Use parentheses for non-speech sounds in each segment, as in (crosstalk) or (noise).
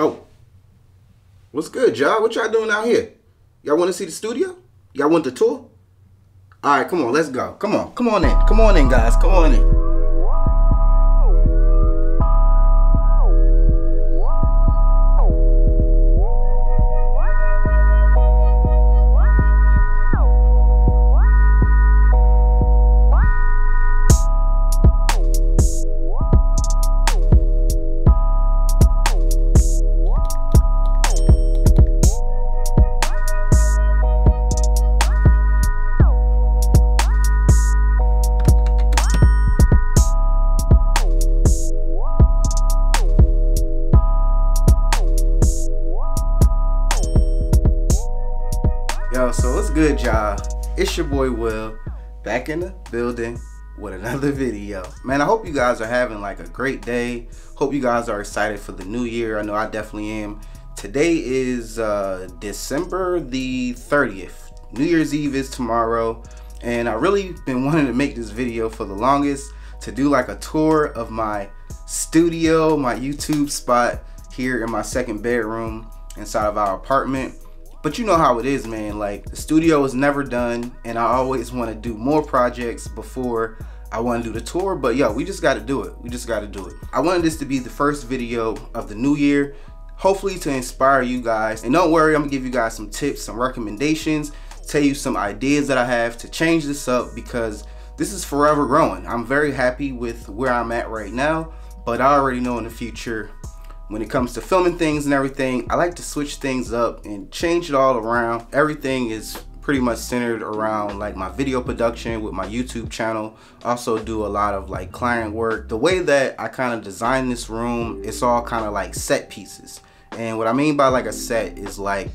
Oh. What's good, y'all? What y'all doing out here? Y'all want to see the studio? Y'all want the tour? All right, come on, let's go. Come on, come on in. Come on in, guys. Come on in. Another video. Man, I hope you guys are having like a great day. Hope you guys are excited for the new year. I know I definitely am. Today is uh, December the 30th. New Year's Eve is tomorrow. And I really been wanting to make this video for the longest to do like a tour of my studio, my YouTube spot here in my second bedroom inside of our apartment. But you know how it is, man. Like the studio is never done, and I always want to do more projects before I want to do the tour. But yo, we just got to do it. We just got to do it. I wanted this to be the first video of the new year, hopefully to inspire you guys. And don't worry, I'm gonna give you guys some tips, some recommendations, tell you some ideas that I have to change this up because this is forever growing. I'm very happy with where I'm at right now, but I already know in the future when it comes to filming things and everything, I like to switch things up and change it all around. Everything is pretty much centered around like my video production with my YouTube channel. Also do a lot of like client work. The way that I kind of design this room, it's all kind of like set pieces. And what I mean by like a set is like,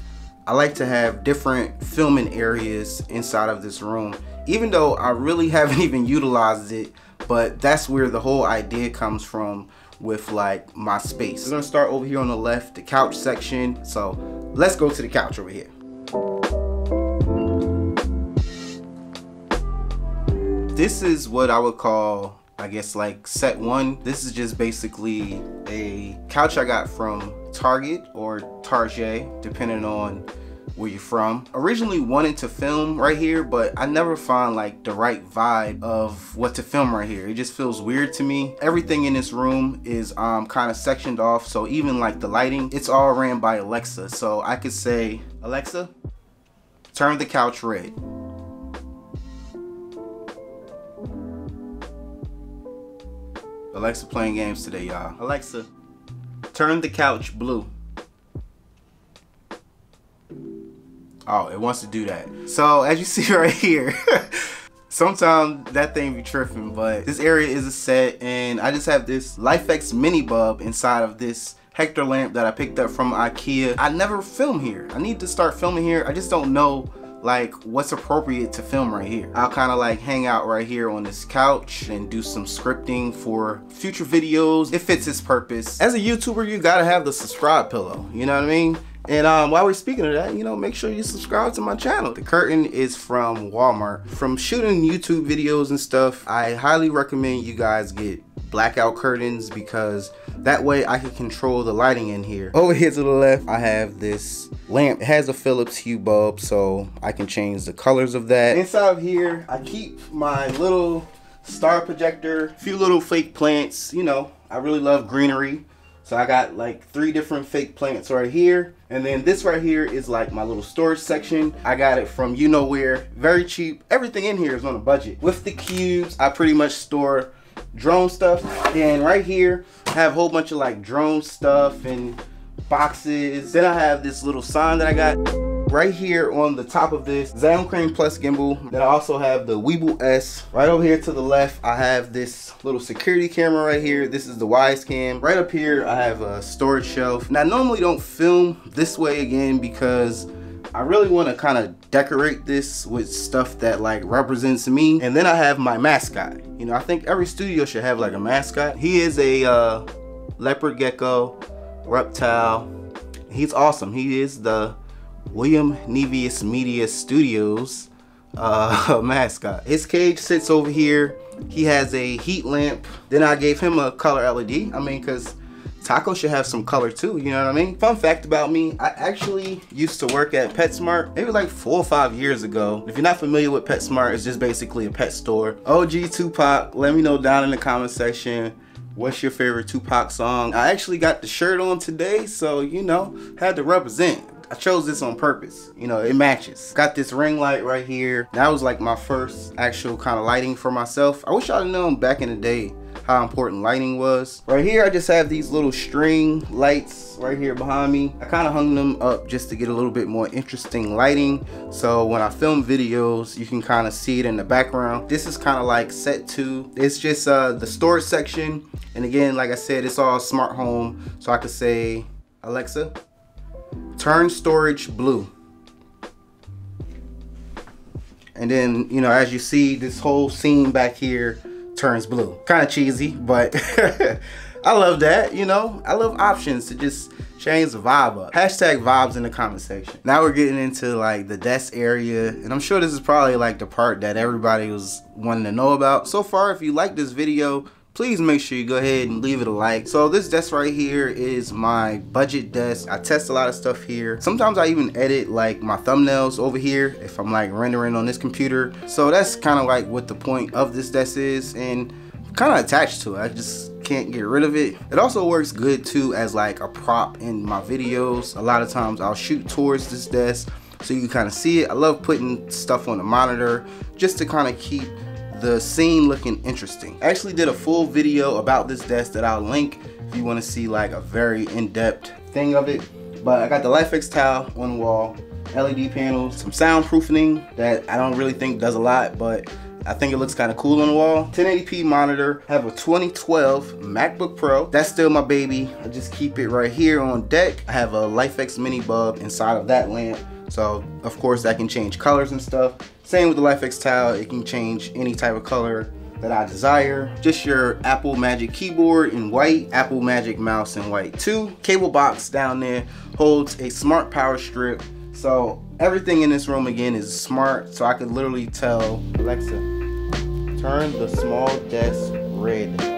I like to have different filming areas inside of this room. Even though I really (laughs) haven't even utilized it, but that's where the whole idea comes from with like my space. We're gonna start over here on the left, the couch section. So let's go to the couch over here. This is what I would call, I guess like set one. This is just basically a couch I got from Target or Target, depending on where you're from. Originally wanted to film right here, but I never find like the right vibe of what to film right here. It just feels weird to me. Everything in this room is um, kind of sectioned off. So even like the lighting, it's all ran by Alexa. So I could say, Alexa, turn the couch red. Alexa playing games today, y'all. Alexa, turn the couch blue. Oh, it wants to do that. So as you (laughs) see right here, (laughs) sometimes that thing be tripping, but this area is a set and I just have this LIFX mini bulb inside of this Hektar lamp that I picked up from Ikea. I never film here. I need to start filming here. I just don't know like what's appropriate to film right here. I'll kind of like hang out right here on this couch and do some scripting for future videos. It fits its purpose. As a YouTuber, you gotta have the subscribe pillow. You know what I mean? And um, while we're speaking of that, you know, make sure you subscribe to my channel. The curtain is from Walmart. From shooting YouTube videos and stuff, I highly recommend you guys get blackout curtains because that way I can control the lighting in here. Over here to the left, I have this lamp. It has a Philips Hue bulb, so I can change the colors of that. Inside of here, I keep my little star projector, a few little fake plants. You know, I really love greenery. So I got like three different fake plants right here. And then this right here is like my little storage section. I got it from you know where, very cheap. Everything in here is on a budget. With the cubes, I pretty much store drone stuff. And right here, I have a whole bunch of like drone stuff and boxes. Then I have this little sign that I got right here on the top of this Zhiyun Crane Plus gimbal. Then I also have the Weebill S. Right over here to the left, I have this little security camera right here. This is the Wyze Cam. Right up here, I have a storage shelf. Now, I normally don't film this way again because I really want to kind of decorate this with stuff that like represents me. And then I have my mascot. You know, I think every studio should have like a mascot. He is a uh, leopard gecko reptile. He's awesome. He is the William Nevius Media Studios uh, (laughs) mascot. His cage sits over here. He has a heat lamp. Then I gave him a color LED. I mean, because Taco should have some color too, you know what I mean? Fun fact about me, I actually used to work at PetSmart maybe like four or five years ago. If you're not familiar with PetSmart, it's just basically a pet store. OG Tupac, let me know down in the comment section what's your favorite Tupac song. I actually got the shirt on today, so you know, had to represent. I chose this on purpose. You know, it matches. Got this ring light right here. That was like my first actual kind of lighting for myself. I wish I'd known back in the day how important lighting was. Right here, I just have these little string lights right here behind me. I kind of hung them up just to get a little bit more interesting lighting. So when I film videos, you can kind of see it in the background. This is kind of like set two. It's just uh, the storage section. And again, like I said, it's all smart home. So I could say, Alexa, turn storage blue. And then, you know, as you see, this whole scene back here turns blue. Kind of cheesy, but (laughs) I love that, you know. I love options to just change the vibe up. Hashtag vibes in the comment section. Now we're getting into like the desk area, and I'm sure this is probably like the part that everybody was wanting to know about. So far, if you like this video, please make sure you go ahead and leave it a like. So this desk right here is my budget desk. I test a lot of stuff here. Sometimes I even edit like my thumbnails over here if I'm like rendering on this computer. So that's kind of like what the point of this desk is and kind of attached to it. I just can't get rid of it. It also works good too as like a prop in my videos. A lot of times I'll shoot towards this desk so you kind of see it. I love putting stuff on the monitor just to kind of keep the scene looking interesting. I actually did a full video about this desk that I'll link if you want to see like a very in-depth thing of it. But I got the LIFX tile on the wall, LED panels, some soundproofing that I don't really think does a lot, but I think it looks kind of cool on the wall. 1080p monitor, have a 2012 MacBook Pro. That's still my baby. I just keep it right here on deck. I have a LIFX mini bulb inside of that lamp. So of course that can change colors and stuff. Same with the LIFX tile, it can change any type of color that I desire. Just your Apple Magic keyboard in white, Apple Magic mouse in white too. Cable box down there holds a smart power strip. So everything in this room again is smart. So I could literally tell Alexa, turn the small desk red.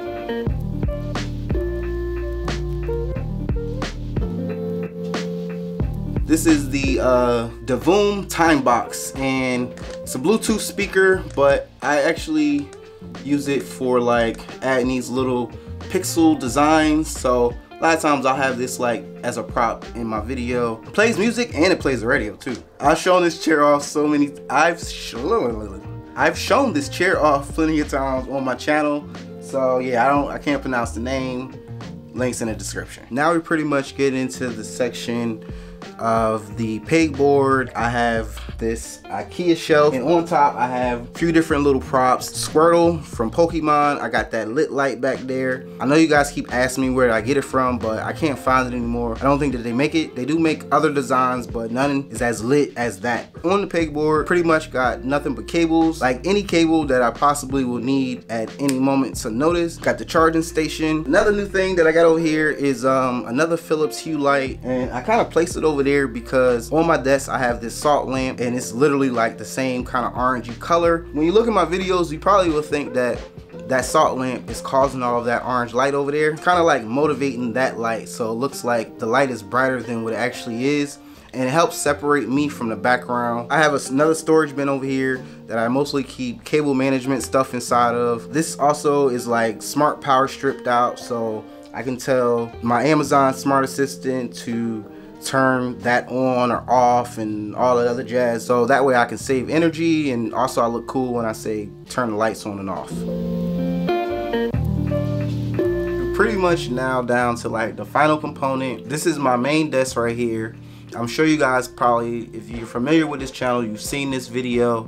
This is the uh, Divoom Time Box and it's a Bluetooth speaker, but I actually use it for like adding these little pixel designs. So a lot of times I'll have this like as a prop in my video. It plays music and it plays the radio too. I've shown this chair off so many, I've shown, I've shown this chair off plenty of times on my channel. So yeah, I don't, I can't pronounce the name. Links in the description. Now we pretty much get into the section of the pegboard. I have this Ikea shelf and on top I have a few different little props. Squirtle from Pokemon. I got that lit light back there. I know you guys keep asking me where I get it from, but I can't find it anymore. I don't think that they make it. They do make other designs, but none is as lit as that. On the pegboard, pretty much got nothing but cables. Like any cable that I possibly will need at any moment to notice. Got the charging station. Another new thing that I got over here is um, another Philips Hue light. And I kind of placed it over there because on my desk I have this salt lamp and it's literally like the same kind of orangey color. When you look at my videos, you probably will think that that salt lamp is causing all of that orange light over there. Kind of like motivating that light so it looks like the light is brighter than what it actually is and it helps separate me from the background. I have another storage bin over here that I mostly keep cable management stuff inside of. This also is like smart power stripped out so I can tell my Amazon smart assistant to turn that on or off and all that other jazz. So that way I can save energy and also I look cool when I say turn the lights on and off. Pretty much now down to like the final component. This is my main desk right here. I'm sure you guys probably if you're familiar with this channel you've seen this video.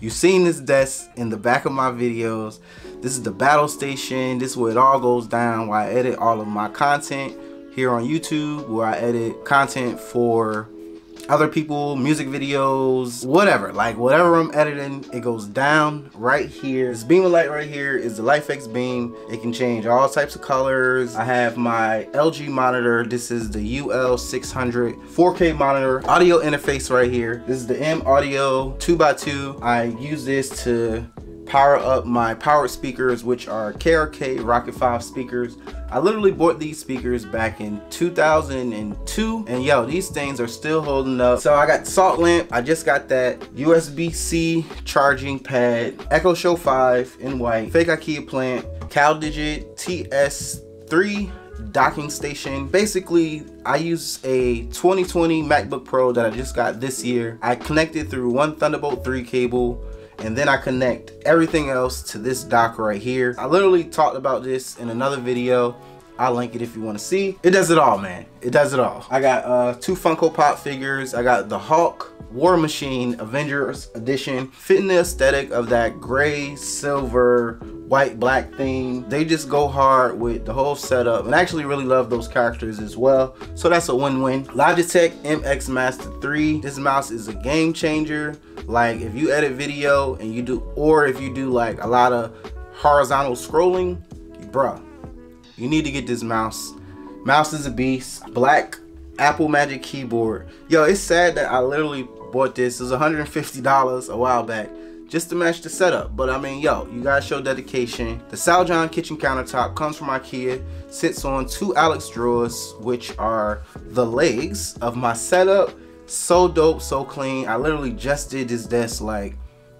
You've seen this desk in the back of my videos. This is the battle station. This is where it all goes down where I edit all of my content here on YouTube where I edit content for other people, music videos, whatever. Like whatever I'm editing, it goes down right here. This beam of light right here is the LIFX beam. It can change all types of colors. I have my LG monitor. This is the UL600 4K monitor. Audio interface right here. This is the M Audio 2x2. I use this to power up my powered speakers, which are KRK Rokit 5 speakers. I literally bought these speakers back in 2002 and yo, these things are still holding up. So I got salt lamp, I just got that USB-C charging pad, Echo Show 5 in white, fake IKEA plant, CalDigit TS3 docking station. Basically, I use a 2020 MacBook Pro that I just got this year. I connected through one Thunderbolt 3 cable and then I connect everything else to this dock right here. I literally talked about this in another video. I'll link it if you want to see. It does it all, man. It does it all. I got uh, two Funko Pop figures. I got the Hulk War Machine Avengers Edition. Fitting the aesthetic of that gray, silver, white, black theme. They just go hard with the whole setup. And I actually really love those characters as well. So that's a win-win. Logitech MX Master 3. This mouse is a game changer. Like if you edit video and you do, or if you do like a lot of horizontal scrolling, bruh, you need to get this mouse. Mouse is a beast. Black Apple Magic keyboard. Yo, it's sad that I literally bought this. It was $150 a while back just to match the setup. But I mean, yo, you guys show dedication. The Säljan kitchen countertop comes from Ikea, sits on two Alex drawers, which are the legs of my setup. So dope, so clean. I literally just did this desk like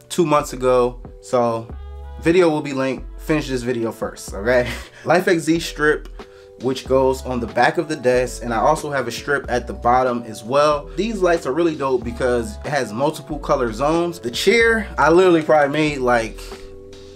two months ago. So video will be linked. Finish this video first, okay? (laughs) LIFX Z strip which goes on the back of the desk and I also have a strip at the bottom as well. These lights are really dope because it has multiple color zones. The chair, I literally probably made like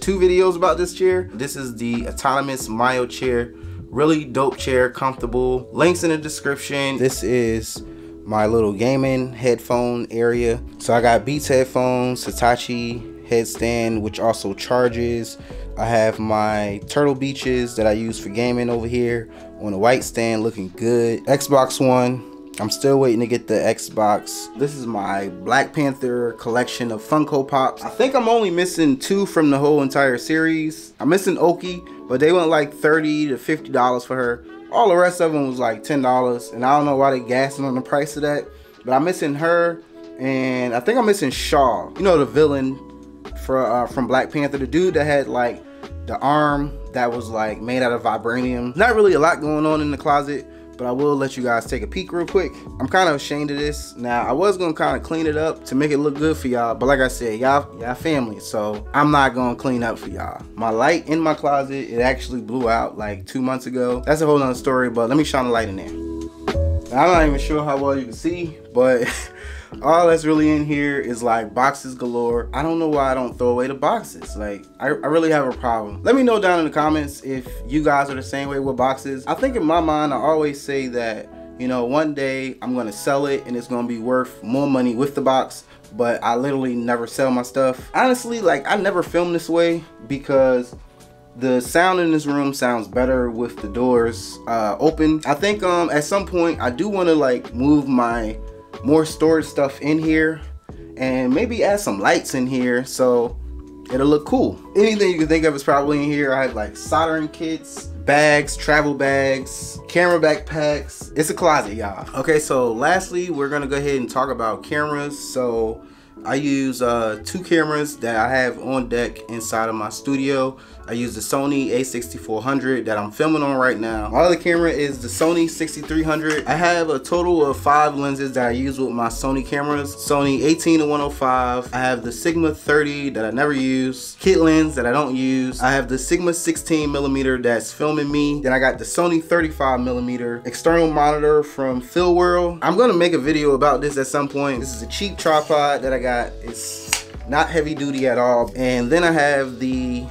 two videos about this chair. This is the autonomous Myo chair. Really dope chair, comfortable. Links in the description. This is my little gaming headphone area. So I got Beats headphones, Hitachi headstand, which also charges. I have my Turtle Beaches that I use for gaming over here on a white stand looking good. Xbox One. I'm still waiting to get the Xbox. This is my Black Panther collection of Funko Pops. I think I'm only missing two from the whole entire series. I'm missing Oki, but they went like 30 to $50 for her. All the rest of them was like $10, and I don't know why they gassing on the price of that. But I'm missing her, and I think I'm missing Shaw. You know the villain for uh, from Black Panther, the dude that had like the arm that was like made out of vibranium. Not really a lot going on in the closet, but I will let you guys take a peek real quick. I'm kind of ashamed of this. Now, I was gonna kind of clean it up to make it look good for y'all, but like I said, y'all y'all family, so I'm not gonna clean up for y'all. My light in my closet, it actually blew out like two months ago. That's a whole nother story, but let me shine the light in there. Now, I'm not even sure how well you can see, but (laughs) all that's really in here is like boxes galore. I don't know why I don't throw away the boxes. Like, I, I really have a problem. Let me know down in the comments if you guys are the same way with boxes. I think in my mind, I always say that, you know, one day I'm gonna sell it and it's gonna be worth more money with the box but I literally never sell my stuff. Honestly, like I never film this way because the sound in this room sounds better with the doors uh, open. I think um, at some point I do want to like move my more storage stuff in here and maybe add some lights in here so it'll look cool. Anything you can think of is probably in here. I have like soldering kits, bags, travel bags, camera backpacks. It's a closet, y'all. Okay, so lastly, we're gonna go ahead and talk about cameras. So I use uh, two cameras that I have on deck inside of my studio. I use the Sony a6400 that I'm filming on right now. My other camera is the Sony 6300. I have a total of five lenses that I use with my Sony cameras. Sony 18 to 105. I have the Sigma 30 that I never use. Kit lens that I don't use. I have the Sigma 16 millimeter that's filming me. Then I got the Sony 35 millimeter external monitor from Feelworld. I'm gonna make a video about this at some point. This is a cheap tripod that I got. It's not heavy duty at all. And then I have the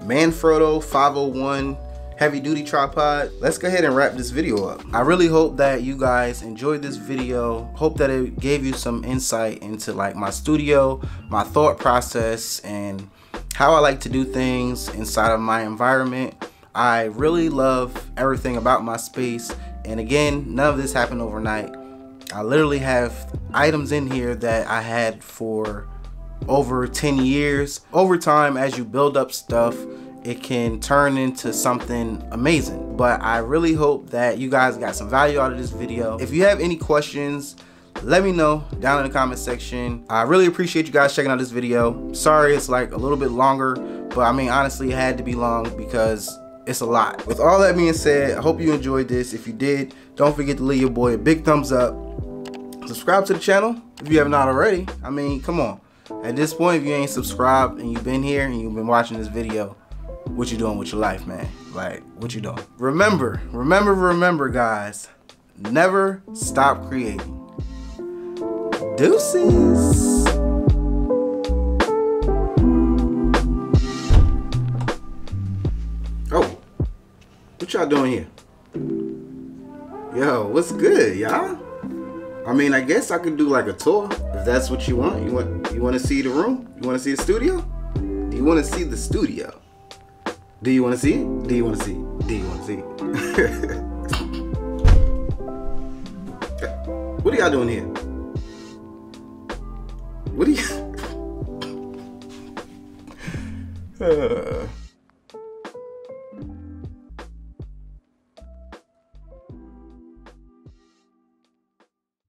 Manfrotto 501 heavy duty tripod. Let's go ahead and wrap this video up. I really hope that you guys enjoyed this video. Hope that it gave you some insight into like my studio, my thought process, and how I like to do things inside of my environment. I really love everything about my space. And again, none of this happened overnight. I literally have items in here that I had for over 10 years. Over time, as you build up stuff, it can turn into something amazing. But I really hope that you guys got some value out of this video. If you have any questions, let me know down in the comment section. I really appreciate you guys checking out this video. Sorry it's like a little bit longer, but I mean, honestly, it had to be long because it's a lot. With all that being said, I hope you enjoyed this. If you did, don't forget to leave your boy a big thumbs up. Subscribe to the channel if you have not already. I mean, come on. At this point, if you ain't subscribed and you've been here and you've been watching this video, what you doing with your life, man? Like, what you doing? Remember, remember, remember, guys, never stop creating. Deuces. Oh, what y'all doing here? Yo, what's good, y'all? I mean, I guess I could do like a tour if that's what you want. You want you want to see the room? You want to see the studio? Do you want to see the studio? Do you want to see it? Do you want to see it? Do you want to see it? (laughs) what are y'all doing here? What are you? (laughs) uh.